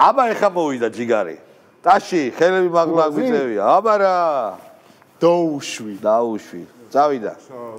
აბა ეხა მოვიდა ჯიგარი. ტაში, ხელები მაგლა გვიწევია. აბა რა. დაუშვი. დაუშვი. წავიდა.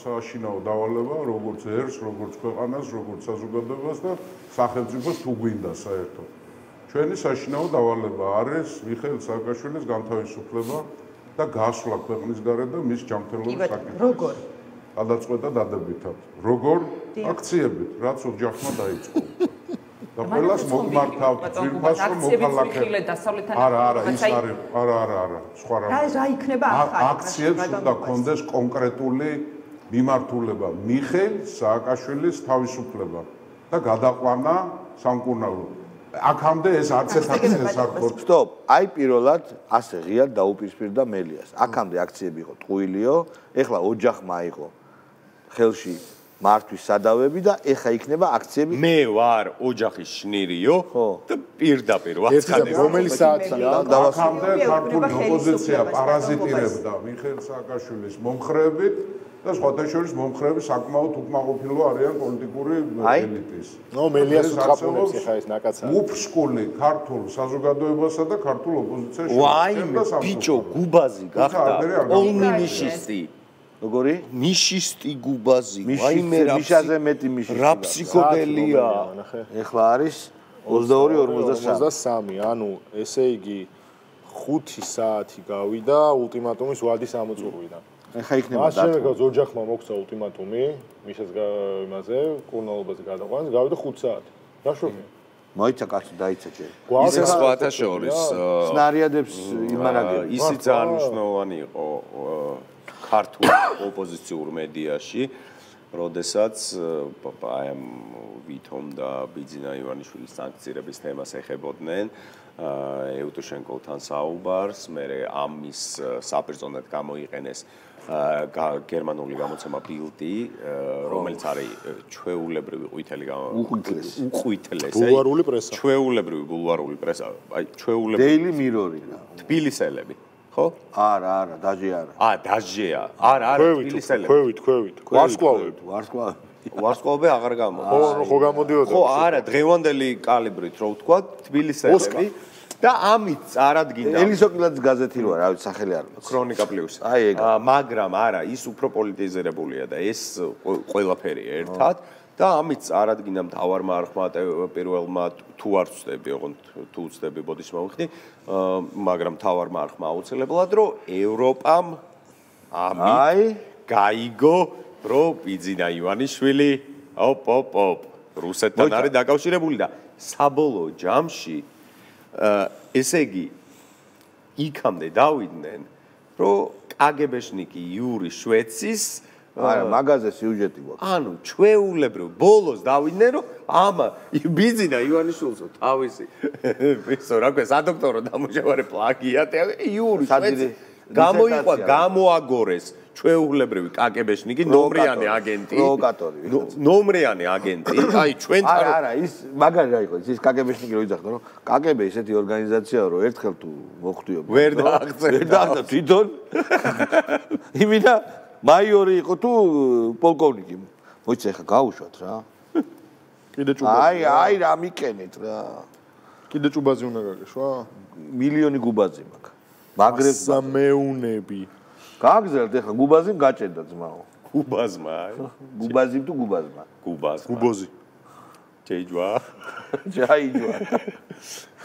საშინაო დავალება, როგორც ერს, როგორც ქვეყანას, როგორც საზოგადოებას და სახელმწიფოს თუ გვინდა საერთოდ. ჩვენი საშინაო დავალება არის მიხეილ სააკაშვილის განთავისუფლება და გასვლა ქვეყნის გარეთ და მის ჯანმრთელობის საკითხი. როგორ? გადაწყვეტა დადებითად. როგორ? აქციებით, რაც ოჯახმა დაიწყო. და ყველას მოგმართავთ ძირფას რომ მოხალხე არა არა ის არის არა არა არა სხვა რა რა იქნება ახლა აქციებს უნდა კონდეს კონკრეტული მიმართულება. მიხეილ სააკაშვილის თავისუფლება და გადაყვანა სამკურნალო აქამდე ეს არც ერთ აქციას არ გქონდა სტოპ აი პირველად ასე ღიად დაუპირისპირდა მელიას. აქამდე აქციები იყო. ტყუილიო ეხლა ოჯახმა აიღო ხელში მართვის სადავები და ეხა იქნება აქციები. მე ვარ ოჯახის შნირიო და პირდაპირ ვაცხადე. რომელი საათია? დავასხამდე ქართული ოპოზიცია პარაზიტირებდა მიხეილ სააკაშვილის მომხრეებით და სხვათა შორის მომხრეები საკმაოდ უკმაყოფილო არიან პოლიტიკური ელიტის. ნო მელიას უთხრაპუნებს ეხა ეს ნაკაცაა. უფსკული ქართულ საზოგადოებასა და ქართულ ოპოზიციაში. ვაიმე ბიჭო გუბაზი გახდა ოლმინიშისტი. როგორი? ნიშისტი გუბაზი. ვაიმე რა მიშაზე მეტი მიში. რა ფსიქოდელია. ეხლა არის 22:53. ანუ ესე იგი 5 საათი გავიდა ულტიმატუმის ვადის ამოწურვიდან. ეხა იქნება და ასე მეკაც ოჯახმა მოგცა ულტიმატუმი მიშას იმაზე კურნალობაზე გადაყვანს გავიდა 5 საათი. დაშვებია. მოიცა კაცი დაიცა ჯერ. ისე სხვათა შორის სნარიადებს იმარაგებს. ისიც ძალიან მნიშვნელოვანი იყო ქართულ ოპოზიციურ მედიაში, როდესაც აი ამ ვითომ და ბიძინა ივანიშვილის სანქცირების თემას ეხებოდნენ ეუტუშენკოვთან საუბარს, მე ამის საპირწონედ გამოიყენეს გერმანული გამოცემა ბილდი, რომელიც არის ჩვეულებრივი ყვითელი უყვითელესი ბულვარული პრესა. ჩვეულებრივი ბულვარული პრესა, აი ჩვეულებრივი Daily Mirror-ი რა. თბილისელები. ხო? არა, არა, დაჟე არა. ა, დაჟეა. არა, არა, თბილისელები. ქვევით, ქვევით. ვარსკვლავები, ვარსკვლავები. ვარსკვლავები აღარ გამოდის. ხო, ხო გამოდიოდა. ხო, არა, დღევანდელი კალიბრით რო ვთქვა, თბილისელები და ამით წარადგინა ელისოკილაძის გაზეთი როა, რა ვიცი, სახელი არ მაქვს. ქრონიკა პლუსი. აი ეგ. მაგრამ არა, ის უფრო პოლიტიზირებულია და ეს ყველაფერი ერთად. და ამით წარადგინა მთავარ მარხმა პირველმა თუ არ ვწდები, ოღონდ თუ ვწდები, ბოდიშ მოვიხდი, მაგრამ მთავარ მარხმა აუცილებლად რომ ევროპამ ამით გაიგო, რომ ბიძინა ივანიშვილი. ოპ ოპ ოპ. რუსეთთან არის დაკავშირებული და საბოლოო ჯამში ესე იგი იქამდე დავიდნენ, რომ კგბ-შნიკი იური შვეცის არა, მაგაზე სიუჟეტი გვაქვს. ანუ ჩვეულებრივ ბოლოს დავიდნენ რომ ამ ბიზინა ივანიშვილსო თავისი. ისო რა ქვია სადოქტორო დამუშავარე პლაგიატი იური შვეცი გამოიყვა გამოაგორეს ჩვეულებრივი კაკებეშნიკი ნომრიანი აგენტი. პროვოკატორი ნომრიანი აგენტი. აი ჩვენთან არა არა ის მაგარი რა იყო ის კაკებეშნიკი რო იძახდა რომ კაკებე ისეთი ორგანიზაციაა რომ ერთხელ თუ მოხვდიო ვერ დააღწევ ვერ დააღწევ თვითონ? იმინა მაიორი იყო თუ პოლკოვნიკი? მოიცა ხა გაუშვათ რა. კიდე ჭუბაზი. აი, აი რა მიკენეთ რა. კიდე ჭუბაზი უნდა გაგეშვა? მილიონი გუბაზი მაქვს. მაგრებს სამეუნები. გაგზელთ ხა გუბაზი გაჭედა ძმაო. გუბაზმა აი. გუბაზი თუ გუბაზმა? გუბაზ. გუბოზი. ჯეიჯვა. ჯაიჯვა.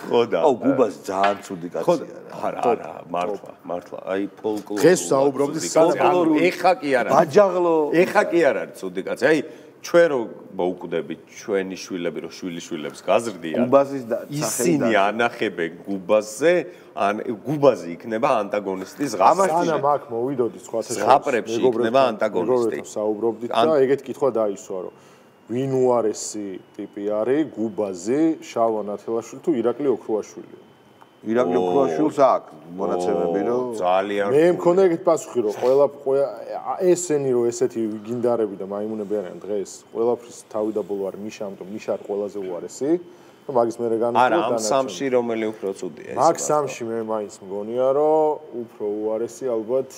ხო და აუ გუბაზი ძალიან ცუდი კაცია რა. არა, არა, მართლა, მართლა. აი ფოლკლორი. დღეს საუბრობდი ფოლკლორი. ეხა კი არა. ბაჯაღლო. ეხა კი არ არის ცუდი კაცი. აი ჩვენ რო მოუკვდები ჩვენი შვილები რო შვილიშვილებს გაზრდიან გუბაზის და ისინი ანახებენ გუბაზზე ან გუბაზი იქნება ანტაგონისტის ღაფრში ამასთან აქ მოვიდოდი სხვათა შორის ღაფრებში იქნება ანტაგონისტი საუბრობდით და ეგეთ კითხვა დაისვა რომ ვინ უარესი ტიპი არის გუბაზი შალვა ნათელაშვილი თუ ირაკლი ოქრუაშვილი? ირაკლი ოქრუაშვილს აქვს მონაცემები რომ ძალიან მე მქონდა ეგეთ პასუხი რომ ყველა ესენი რომ ესეთი გინდარები და მაიმუნები არიან დღეს ყველაფრის თავი და ბოლო არის მიშა ამიტომ მიშა არის ყველაზე უარესი. და მაგის მე რეგანო არა ამ სამში რომელი უფრო ცუდია ეს მაგ სამში მე მაინც მგონია რომ უფრო უარესი ალბათ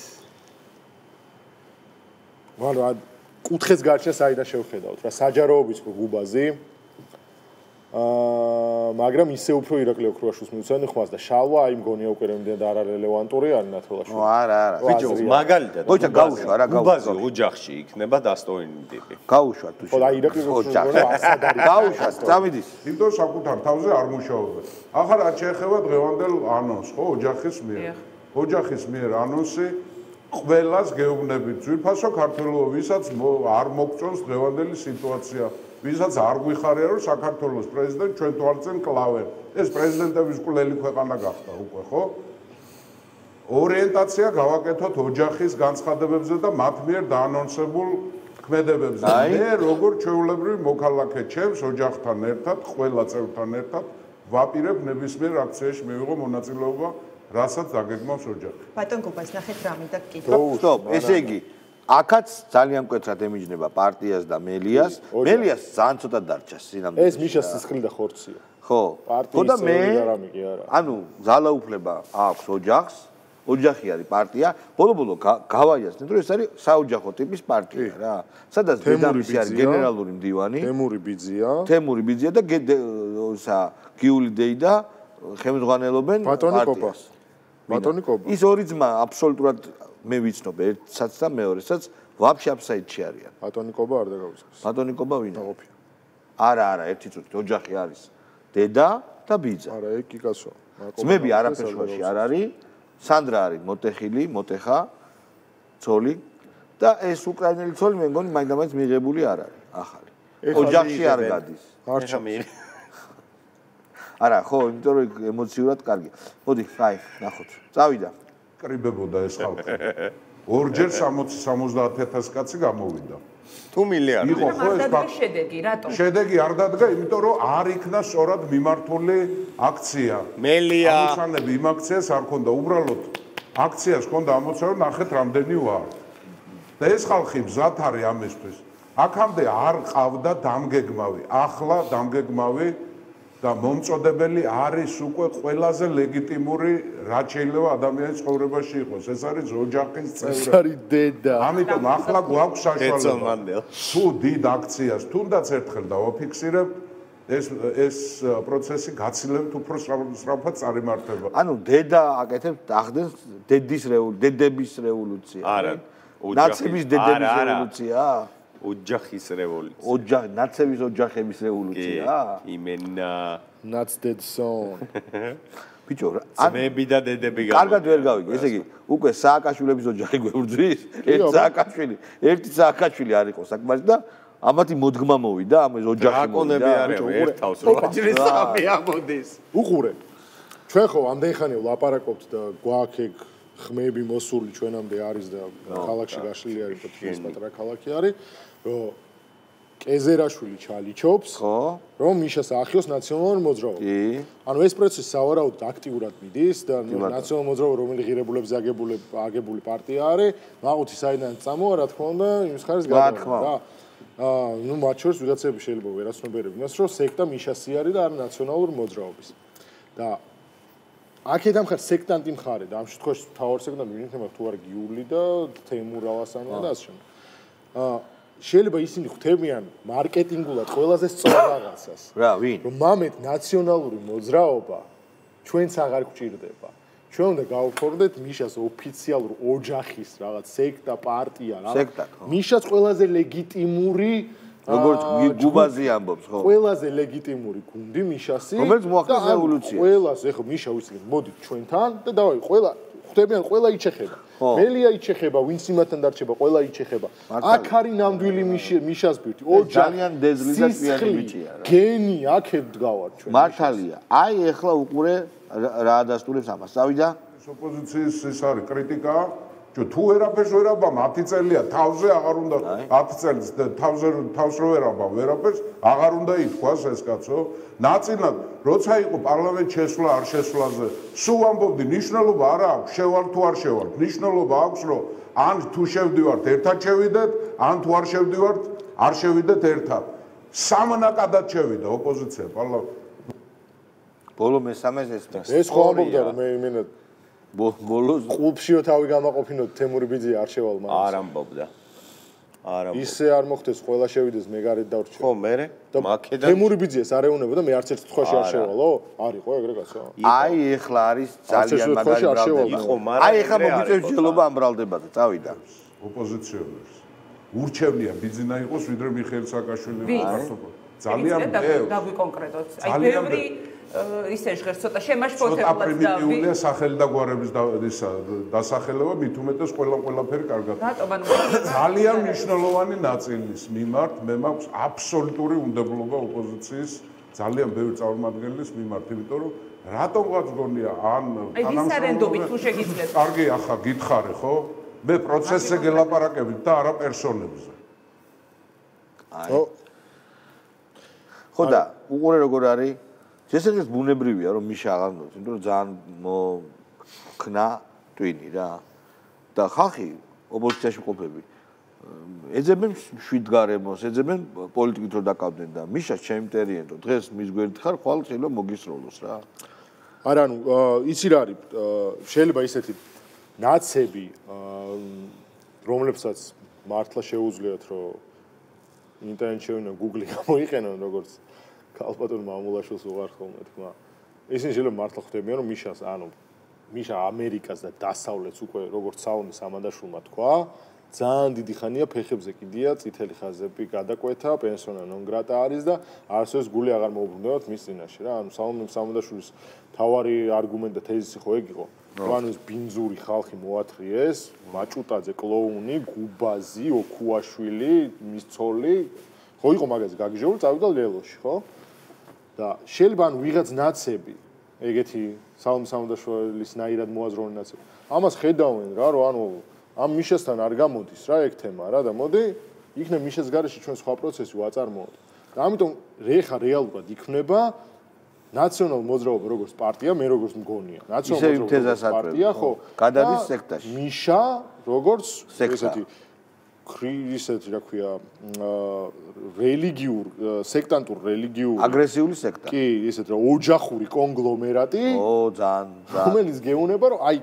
მაგრამ კუთხეს გარჩა საიდან შევხედავთ რა საჯაროობის გუბაზი აა მაგრამ ისე უფრო ირაკლი ოქროაშვილს მიცანი ხმას და შალვა აი მგონია უკვე რამდენად არ არის რელევანტური არის ნათელაშვილი. ნუ არა არა ბიჭო, მაგალითად. ოჯა, გაუშვა რა, გაუშვა. გუბაზე ოჯახში იქნება დასტოინი ტიპი. გაუშვა თუ ხო და აი ირაკლი ოქროაშვილს გონია ასად არის. გაუშვა წამიდის იმიტომ საკუთარ თავზე არ მუშაობდა. ახლა რაც შეეხება დღევანდელ ანონს, ხო, ოჯახის მიერ. ოჯახის მიერ ანონსი ყველას გეუბნებით ძვირფასო ქართველო ვისაც არ მოგწონს დღევანდელი სიტუაცია ვისაც არ გვიხარია რომ საქართველოს პრეზიდენტ ჩვენ თვალწინ კლავენ. ეს პრეზიდენტების კვლელი ქვეყანა გახდა უკვე ხო? ორიენტაცია გავაკეთოთ ოჯახის განცხადებებზე და მათ მიერ დაანონსებულ ქმედებებზე. მე როგორ ჩვეულებრივი მოქალაქე ჩემს ოჯახთან ერთად ყველა წევრთან ერთად ვაპირებ ნებისმიერ აქციაში მივიღო მონაწილეობა რასაც დაგეგმავს ოჯახი. ბატონ გუბას ნახეთ რა მინდა კიდე სტოპ ესე იგი აქაც ძალიან მკვეთრად ემიჯნება პარტიას და მელიას. მელიას ძალიან ცოტა დარჩა სინამდვილეში. ეს მიშას სისხლი და ხორცია. ხო. პარტიის ხო და მე წევრი და რამე კი არა. ანუ ძალაუფლება აქვს ოჯახს ოჯახი არის პარტია. ბოლო-ბოლო გა- გავაიაზნეთ რომ ეს არის საოჯახო ტიპის პარტია რა. სადაც დედამისი არის გენერალური მდივანი. თემური ბიძია. თემური ბიძია და სა გიული დეი და ხელმძღვანელობენ ბატონი კობა. ბატონი კობა. ის ორი ძმა აბსოლუტურად მე ვიცნობ ერთსაც და მეორესაც ვაფშე აფსაიდში არიან ბატონი კობა არ დაგავიწყეს. ბატონი კობა ვინ არის? დაყოფია. არა არა ერთი წუთი ოჯახი არის დედა და ბიძა არა, ეგ კი კაცო. ძმები არაფერ შუაში არ არის სანდრა არის მოტეხილი მოტეხა ცოლი და ეს უკრაინელი ცოლი მე მგონი მაინდამაინც მიღებული არ არის ახალი ოჯახში არ გადის არ ეხა მე არა ხო იმიტომ რომ ემოციურად კარგი. მოდი აი ნახოთ. წავიდა. კრიბებოდა ეს ხალხი. ორჯერ 60 70000 კაცი გამოვიდა. თუ მილიარდი. იყო ხო ეს შედეგი რატომ? შედეგი არ დადგა იმიტომ რომ არ იქნა სწორად მიმართული აქცია. მელია. ამოცანები იმ აქციას არ ქონდა. უბრალოდ აქციას ქონდა ამოცანა რომ ნახეთ რამდენი ვარ. და ეს ხალხი მზად არის ამისთვის. აქამდე არ ყავდა დამგეგმავი. ახლა დამგეგმავი და მომწოდებელი არის უკვე ყველაზე ლეგიტიმური რაც შეიძლება ადამიანის ცხოვრებაში იყოს ეს არის ოჯახის ეს წევრი არის დედა. ამიტომ ახლა გვაქვს საშუალება თუ დიდ აქციას თუნდაც ერთხელ დავაფიქსირებთ ეს ეს პროცესი გაცილებთ უფრო სწრაფ- სწრაფად წარიმართება. ანუ დედა აკეთებს ახდენს დედის რევოლუცია დედების რევოლუცია არა, ნაცების ოჯახის- დედების არა, არა. რევოლუცია ოჯახის რევოლუცია ოჯახ ნაცების ოჯახების რევოლუცია იმენა Nuts dead zone. ბიჭო ძმები და დედები კარგად ვერ გავიგე ესე იგი უკვე სააკაშვილების ოჯახი გვებრძვის ერთ სააკაშვილი ერთი სააკაშვილი არ იყო საკმარისი და ამათი მოდგმა მოვიდა ამ ეს ოჯახი დრაკონები მოვიდა. არიან ბიჭო, ერთ თავს ოპა. რო აჯრის სამი ამოდის უყურე. ჩვენ ხო ამდენ ხანი ვლაპარაკობთ და გვაქვს ეგ ხმები მოსული ჩვენამდე არის და ქალაქში გაშლილი არის და თვითონ პატრა ქალაქი არის, რომ კეზერაშვილი ჩალიჩობს, ხო რომ მიშას ახიოს ნაციონალურ მოძრაობას. კი ანუ ეს პროცესი სავარაუდოდ აქტიურად მიდის და ნაციონალურ მოძრაობა რომელი ღირებულებზე აგებული აგებული პარტია არის, მაგუთი საიდან წამოა რა თქმა უნდა იმის ხარეს გადავა რა. აა ნუ მათ შორის ვიღაცები შეიძლება ვერასნობერები მას რომ სექტა მიშასი არის და არ ნაციონალურ მოძრაობის. და აქეთ ამ ხარ სექტანტი მხარე და ამ შემთხვევაში თავარ სექტანტი ვინ იქნება თუ არ გიული და თემურ ალასანია და ასე შემდეგ. აა შეიძლება ისინი ხვდებიან მარკეტინგულად ყველაზე სწორ რაღაცას. რა ვინ რომ მამეთ ნაციონალური მოძრაობა ჩვენც აღარ გვჭირდება. ჩვენ უნდა გავფორდეთ მიშას ოფიციალურ ოჯახის რაღაც სექტა, პარტია, რა. სექტა, ხო. მიშას ყველაზე ლეგიტიმური როგორც გუბაზი ამბობს ხო ყველაზე ლეგიტიმური გუნდი მიშასი რომელიც ამ რევოლუციას. ყველაზე ეხა მიშა ვიცით მოდით ჩვენთან და დავაი ყველა ხვდებიან ყველა იჩეხება ხო. მელია იჩეხება ვინც იმათთან დარჩება ყველა იჩეხება. აქ არის ნამდვილი მიშ- მიშას ბირთი ოჯახი ძალიან დეზლი და წვიანი ბიჭია რა. გენი აქეთ დგავარ ჩვენ მართალია. აი ეხლა უყურე რა- ადასტურებს ამას. წავიდა? ოპოზიციის ეს არის კრიტიკა ჯო თუ ვერაფერს ვერაბა 10 წელია თავზე აღარ უნდა 10 წელს თავზე თავს რო ვერაბა ვერაფერს აღარ უნდა ითქვას ეს კაცო. ნაწილად როცა იყო პარლამენტ შესვლა არ შესვლაზე სულ ამბობდი ნიშნულობა არა აქვს შევალ თუ არ შევალ ნიშნულობა აქვს რომ ან თუ შევდივართ ერთად შევიდეთ ან თუ არ შევდივართ არ შევიდეთ ერთად. სამნაკადად შევიდა ოპოზიცია პარლამენტ ბოლო მესამეს ეს ეს ხო ამბობდა რომ მე იმენა ბოლოს ყულფშიო თავი გამაყოფინოთ თემური ბიძი არ შევალ მაგას არ ამბობდა არა ისე არ მოხდეს ყველა შევიდეს მე გარეთ დავრჩე. ხო მე და მაკედან თემური ბიძიას არ ეუნებოდა მე არც ერთ შემთხვევაში არ შევალო? არისო ეგრე კაცო? აი ეხლა არის ძალიან მაგარი ბრალდება. იყო, მაგრამ აი ეხლა იყო, ჯელობა ამ ბრალდებაზე, წავიდა. ოპოზიციონერს. ურჩევნია ბიძინა იყოს ვიდრე მიხეილ სააკაშვილი ვის? მართობა. ძალიან ბევრ. დაგვიკონკრეტოთ. აი ძალიან ბევრი აა, ისე ჟღერს ცოტა ცოტა შემაშფოთებლად და პრიმიტიულია სახელი და გვარების ისა დასახელება, მით უმეტეს ყველა ყველაფერი კარგად. რატომ ძალიან მნიშვნელოვანი ნაწილის მიმართ მე მაქვს აბსოლუტური უნდებლობა ოპოზიციის ძალიან ბევრი წარმომადგენლის მიმართ, იმიტომ რომ რატომღაც გონია ან აი, არენდობით თუ შეგიძლიათ? კარგი, ახლა გითხარი, ხო? მე პროცესზე გელაპარაკებით და არა პერსონებზე. ხო, ხო და უყურე როგორ არის? შესაძლოა ბუნებრივია რომ მიშა აღარ იმიტომ რომ ძალიან მოქნა ტვინი რა. და ხალხი ოპოზიციაში ყოფები ეძებენ შვიდგარემოს, ეძებენ პოლიტიკით რომ დაკავდნენ და მიშა ჩემტერიენტო დღეს მის გვერდით ხარ, ხვალ შეიძლება მოგისროლოს რა. არა ანუ იცი რა არის შეიძლება ისეთი ნაცები რომლებსაც მართლა შეუძლიათ რომ ინტერნეტ შევინა Google გამოიყენონ როგორც კალპატონ მამულაშვილს უღარ ხოლმე თქმა. ისინი შეიძლება მართლა ხვდებიან რომ მიშას ანუ მიშა ამერიკას და დასავლეთს უკვე როგორც საუნის ამანდაშულმა თქვა ძალიან დიდი ხანია ფეხებზე კიდია წითელი ხაზები გადაკვეთა პენსიონა ნონ გრატა არის და არასოდეს გული აღარ მოუბრუნდებათ მის წინაშე რა. ანუ საუნის სამანდაშულის თავარი არგუმენტი და თეზისი ხო ეგ იყო? ანუ ეს ბინძური ხალხი მოათრიეს მაჭუტაძე კლოუნი გუბაზი ოქუაშვილი მის ცოლი. ხო იყო მაგაზე გაგიჟებული წავიდა ლელოში ხო და შეიძლება ან ვიღაც ნაცები ეგეთი საუნის სამანდაშულის ნაირად მოაზროვნე ნაცები ამას ხედავენ რა რომ ანუ ამ მიშასთან არ გამოდის რა ეგ თემა რა და მოდი იქნებ მიშას გარეშე ჩვენ სხვა პროცესი ვაწარმოოთ და ამიტომ რეხა რეალურად იქნება ნაციონალ მოძრაობა როგორც პარტია მე როგორც მგონია ნაციონალ აკრებს, პარტია ხო. გადადის და სექტაში. მიშა როგორც სექტა. ესეთი ქრი ისეთი რა ქვია რელიგიურ სექტანტურ რელიგიურ აგრესიული სექტა. კი ისეთ რა ოჯახური კონგლომერატი ო, ძალიან, ძალიან. რომელიც გეუნება რომ აი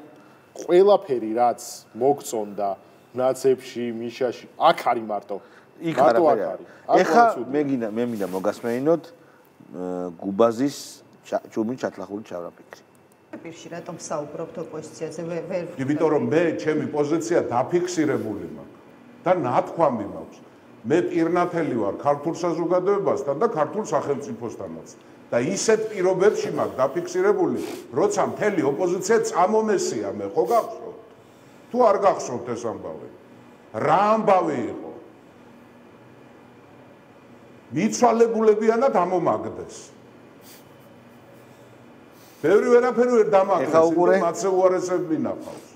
ყველაფერი რაც მოგწონდა ნაცებში მიშაში აქ არის მარტო იქ არაფერი არის. ეხა მე გინდა მე მინდა მოგასმენინოთ გუბაზის ჩუმი ჩათლახული ჩავრაფიქრი. პირში რატომ საუბრობთ ოპოზიციაზე ვერ ვერ იმიტომ რომ მე ჩემი პოზიცია დაფიქსირებული მაქვს და ნათქვამი მაქვს. მე პირნათელი ვარ ქართულ საზოგადოებასთან და ქართულ სახელმწიფოსთანაც. და ისეთ პირობებში მაქვს დაფიქსირებული, როცა მთელი ოპოზიცია წამომესია მე, ხო გახსოვთ? თუ არ გახსოვთ ეს ამბავი? რა ამბავი იყო? მიცვალებულებიანად ამომაგდეს. ბევრი ვერაფერი ვერ დამაგდეს, მათზე უარესები მინახავს.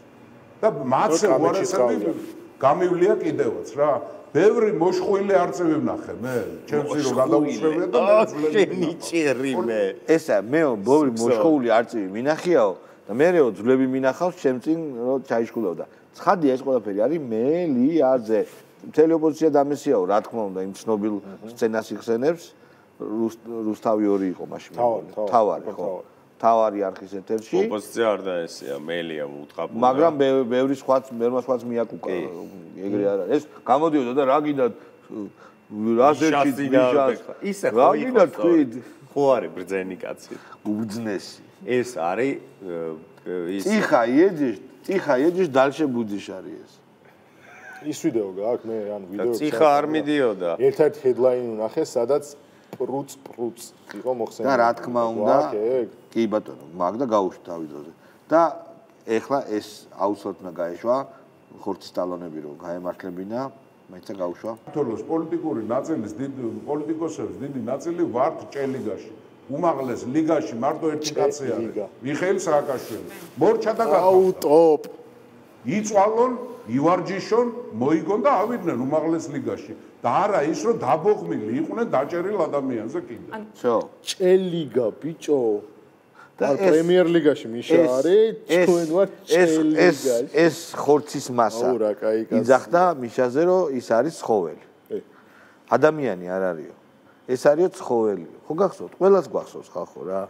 და კამეჩის უარესები. გამივლია კიდევაც რა. ბევრი მოშხვილი არწივი ვნახე მე, ჩემს რო გადაუშვებია და მე მინახავს. ჭერი მე ესა მე ბორი მოშხული არწივი მინახიაო და მეეო ძვლები მინახავს ჩემ წინ რომ ჩაიშკულავდა. ცხადია ეს ყველაფერი არის მელიაძე. მთელი ოპოზიცია დამესიაო, რა თქმა უნდა, იმ ცნობილ სცენას იხსენებს. რუს- რუსთავი ორი იყო მაშინ. თავარი, ხო. თავარი. არქის ეთერში. ოპოზიცია არ დაესია მელია უთყაფო მაგრამ ბევ- ბევრი სხვაც მერმა სხვაც მიაკუკა ეგრე არა. ეს გამოდიოდა და რა გინდა რაზეჩი ისე რა ხო გინდა იყო თქვი ხო არის ბრძენი კაცი? უბძნესი ეს არის ის წიხა იეჯიშ წიხა იეჯიშ დალშე ბუძიშ არის ეს. ის ვიდეო გაქვს მე ან ვიდეო ციხა არ მიდიოდა. ერთ-ერთ headline ნახე სადაც პრუც პრუც იყო მოხსენებული და რა თქმა უნდა კი ბატონო მაგ და გაუშვი თავიდოზე და ეხლა ეს აუცილებლად უნდა გაეშვა ხორცის ტალონები რომ გაემართლებინა მაინც გაუშვა საქართველოს პოლიტიკური ნაწილის დიდი პოლიტიკოსების დიდი ნაწილი ვართ ჭელიგაში. უმაღლეს ლიგაში მარტო ერთი კაცი არის. მიხეილ სააკაშვილი. მორჩა და აუ გაყავდა. ტოპ იწვალონ, ივარჯიშონ, მოიგონ და ავიდნენ უმაღლეს ლიგაში. და არა ის რომ დაბოღმილი იყვნენ დაჭერილ ადამიანზე კიდე. всё ჭელიგა ბიჭო და და ეს- პრემიერ ლიგაში მიშა არის ჩვენ ვარ ეს ეს ჭელიგაში ეს ხორცის მასა აუ, რა კაი კაცი. იძახდა მიშაზე რომ ის არის ცხოველი ე. ადამიანი არ არისო ეს არისო ცხოველი ხო გახსოვთ ყველას გახსოვს ხალხო რა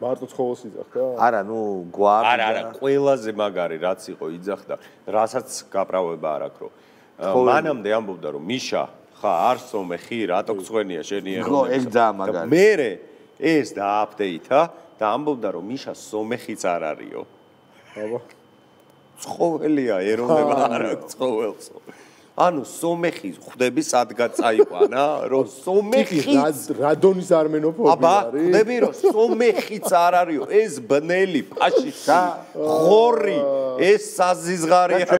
მარტო ცხოველს იძახდა? არა, ნუ გვარი არა, არა, ყველაზე მაგარი რაც იყო იძახდა, რასაც გაправება არ აქვს რომ მანამდე ამბობდა რომ მიშა ხა არსომე ხი რატო გწვენია შენი ერო. ხო, ეგ ძაა მაგარი. მერე ეს დააპდეიტა და ამბობდა რომ მიშა სომეხიც არ არისო. აბა. ცხოველია ეროვნება არ აქვს ცხოველსო. ანუ სომეხი ხვდები სადღაც წაიყვანა რომ სომეხი რა- რადონის არმენოფობია აბა არის? ხვდები რომ სომეხიც არ არისო ეს ბნელი ფაშისტი ხორი ეს საზიზღარია